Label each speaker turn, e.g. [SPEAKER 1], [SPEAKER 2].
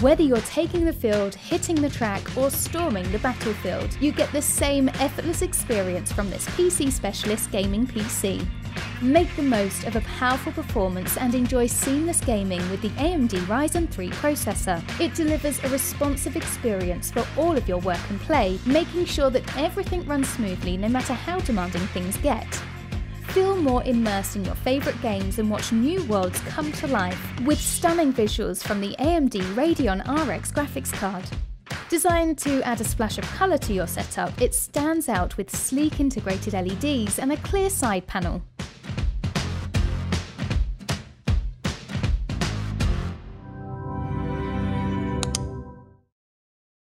[SPEAKER 1] Whether you're taking the field, hitting the track, or storming the battlefield, you get the same effortless experience from this PC Specialist gaming PC. Make the most of a powerful performance and enjoy seamless gaming with the AMD Ryzen 3 processor. It delivers a responsive experience for all of your work and play, making sure that everything runs smoothly no matter how demanding things get. Feel more immersed in your favourite games and watch new worlds come to life with stunning visuals from the AMD Radeon RX graphics card. Designed to add a splash of colour to your setup, it stands out with sleek integrated LEDs and a clear side panel.